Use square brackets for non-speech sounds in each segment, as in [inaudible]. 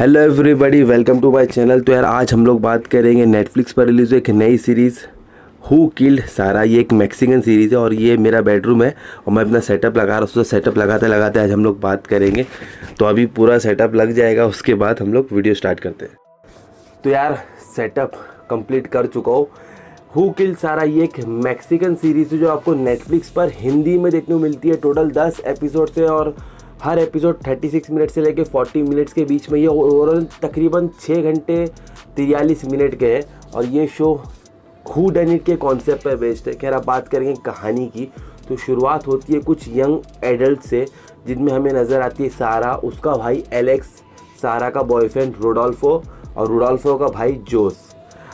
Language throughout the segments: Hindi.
Hello everybody welcome to my channel तो यार, आज हम लोग बात करेंगे नेटफ्लिक्स पर रिलीज़ एक नई सीरीज़ हु किल्ड सारा ये एक मैक्सिकन सीरीज़ है और ये मेरा बेडरूम है और मैं अपना सेटअप लगा रहा हूँ। सेटअप लगाते लगाते आज हम लोग बात करेंगे। तो अभी पूरा सेटअप लग जाएगा, उसके बाद हम लोग वीडियो स्टार्ट करते हैं। तो यार सेटअप कंप्लीट कर चुका हूँ। हु किल सारा ये एक मैक्सिकन सीरीज़ है जो आपको नेटफ्लिक्स पर हिंदी में देखने को मिलती है। टोटल दस एपिसोड से और हर एपिसोड 36 मिनट से लेके 40 मिनट्स के बीच में ये ओवरऑल तकरीबन छः घंटे तिरयालीस मिनट के हैं और ये शो हु डन इट के कॉन्सेप्ट पर बेस्ड है। खैर आप बात करेंगे कहानी की। तो शुरुआत होती है कुछ यंग एडल्ट से, जिनमें हमें नज़र आती है सारा। उसका भाई एलेक्स सारा का बॉयफ्रेंड रोडोल्फो और रोडोल्फो का भाई जोस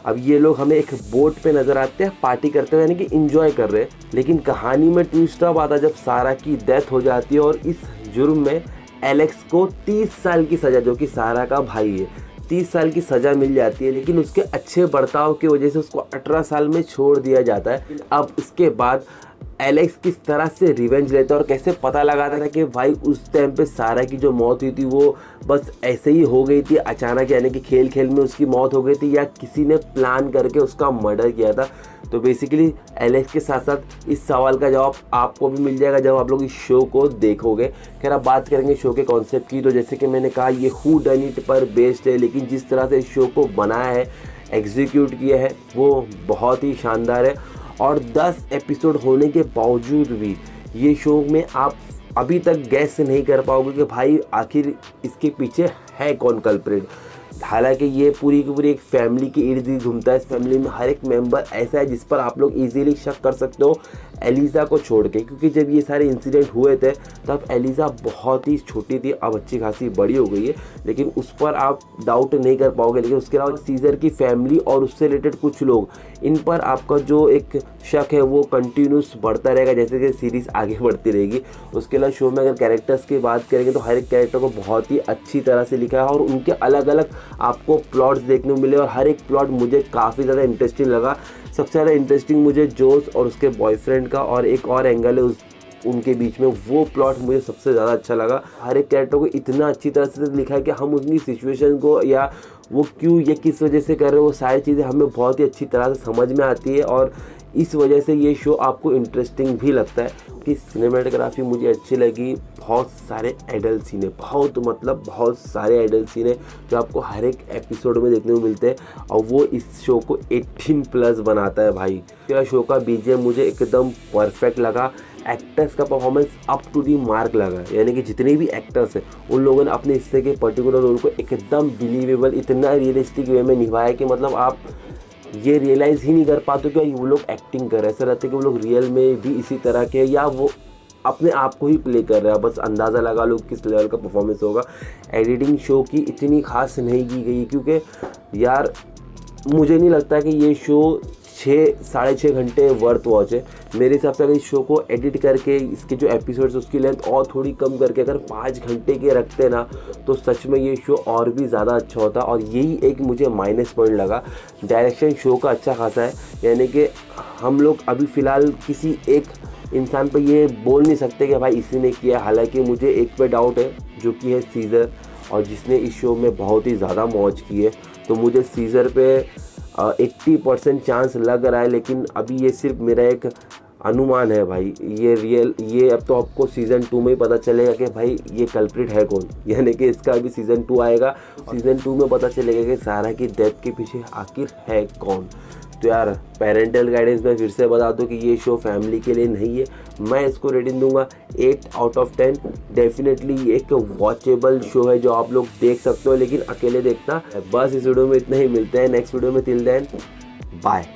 अब ये लोग हमें एक बोट पे नज़र आते हैं पार्टी करते हुए, यानी कि इंजॉय कर रहे हैं। लेकिन कहानी में ट्विस्ट अब आता जब सारा की डेथ हो जाती है और इस जुर्म में एलेक्स को 30 साल की सज़ा, जो कि सारा का भाई है 30 साल की सज़ा मिल जाती है, लेकिन उसके अच्छे बर्ताव की वजह से उसको 18 साल में छोड़ दिया जाता है। अब इसके बाद एलेक्स किस तरह से रिवेंज लेता और कैसे पता लगाता था कि भाई उस टाइम पे सारा की जो मौत हुई थी, वो बस ऐसे ही हो गई थी, अचानक यानी कि खेल खेल में उसकी मौत हो गई थी या किसी ने प्लान करके उसका मर्डर किया था। तो बेसिकली एलेक्स के साथ साथ इस सवाल का जवाब आपको भी मिल जाएगा जब आप लोग इस शो को देखोगे। खैर आप बात करेंगे शो के कॉन्सेप्ट की। तो जैसे कि मैंने कहा, ये हु डन इट पर बेस्ड है, लेकिन जिस तरह से इस शो को बनाया है एग्जीक्यूट किया है, वो बहुत ही शानदार है। और 10 एपिसोड होने के बावजूद भी ये शो में आप अभी तक गैस नहीं कर पाओगे कि भाई आखिर इसके पीछे है कौन कल्प्रेट हालाँकि ये पूरी की पूरी एक फैमिली के इर्द गिर्द घूमता है। इस फैमिली में हर एक मेंबर ऐसा है जिस पर आप लोग इजीली शक कर सकते हो। एलिज़ा को छोड़ के, क्योंकि जब ये सारे इंसिडेंट हुए थे, तब एलिज़ा बहुत ही छोटी थी, अब अच्छी खासी बड़ी हो गई है। लेकिन उस पर आप डाउट नहीं कर पाओगे। लेकिन उसके अलावा सीजर की फैमिली और उससे रिलेटेड कुछ लोग, इन पर आपका जो एक शक है, वो कंटिन्यूस बढ़ता रहेगा, जैसे कि सीरीज़ आगे [laughs] बढ़ती रहेगी। उसके अलावा शो में अगर कैरेक्टर्स की बात करेंगे तो हर एक कैरेक्टर को बहुत ही अच्छी तरह से लिखा है, और उनके अलग अलग आपको प्लॉट्स देखने को मिले, और हर एक प्लॉट मुझे काफ़ी ज़्यादा इंटरेस्टिंग लगा। सबसे ज़्यादा इंटरेस्टिंग मुझे जोस और उसके बॉयफ्रेंड का और एक और एंगल है उस, उनके बीच में, वो प्लॉट मुझे सबसे ज़्यादा अच्छा लगा। हर एक कैरेक्टर को इतना अच्छी तरह से लिखा है कि हम उनकी सिचुएशन को या वो क्यों ये किस वजह से कर रहे हैं? वो सारी चीज़ें हमें बहुत ही अच्छी तरह से समझ में आती है और इस वजह से ये शो आपको इंटरेस्टिंग भी लगता है कि सिनेमाटोग्राफी मुझे अच्छी लगी। बहुत सारे एडल्ट सीन है, बहुत मतलब बहुत सारे एडल्ट सीन है जो आपको हर एक एपिसोड में देखने को मिलते हैं और वो इस शो को 18 प्लस बनाता है भाई। यह शो का बीजेम मुझे एकदम परफेक्ट लगा। एक्टर्स का performance up to the mark लगा। यानी कि जितने भी एक्टर्स हैं, उन लोगों ने अपने हिस्से के पर्टिकुलर रोल को एकदम बिलीवेबल इतना रियलिस्टिक वे में निभाया कि मतलब आप ये रियलाइज़ ही नहीं कर पाते कि वो लोग एक्टिंग कर रहे ऐसा रहता है कि वो लोग रियल में भी इसी तरह के या वो अपने आप को ही प्ले कर रहा है। बस अंदाज़ा लगा लो किस लेवल का परफॉर्मेंस होगा। एडिटिंग शो की इतनी खास नहीं की गई, क्योंकि यार, मुझे नहीं लगता कि ये शो छः, साढ़े छः घंटे वर्थ वॉच है। मेरे हिसाब से अगर इस शो को एडिट करके, इसके जो एपिसोड्स उसकी लेंथ और थोड़ी कम करके अगर पाँच घंटे के रखते ना तो सच में ये शो और भी ज़्यादा अच्छा होता और यही एक मुझे माइनस पॉइंट लगा। डायरेक्शन शो का अच्छा खासा है, यानी कि हम लोग अभी फ़िलहाल किसी एक इंसान पर ये बोल नहीं सकते कि भाई इसी ने किया। हालाँकि मुझे एक पे डाउट है, जो कि है सीज़र और जिसने इस शो में बहुत ही ज़्यादा मौज की है। तो मुझे सीज़र पे एट्टी परसेंट चांस लग रहा है लेकिन अभी ये सिर्फ़ मेरा एक अनुमान है भाई, ये रियल ये अब तो आपको सीज़न टू में ही पता चलेगा कि भाई ये कल्प्रिट है कौन। [laughs] यानी कि इसका अभी सीज़न टू आएगा सीज़न टू में पता चलेगा कि सारा की डेथ के पीछे आखिर है कौन। तो यार पेरेंटल गाइडेंस में फिर से बता दूँ कि ये शो फैमिली के लिए नहीं है। मैं इसको रेटिंग दूँगा। Eight out of ten definitely ये एक वॉचेबल शो है जो आप लोग देख सकते हो, लेकिन अकेले देखना। बस इस वीडियो में इतना ही, मिलते हैं नेक्स्ट वीडियो में तिल देन बाय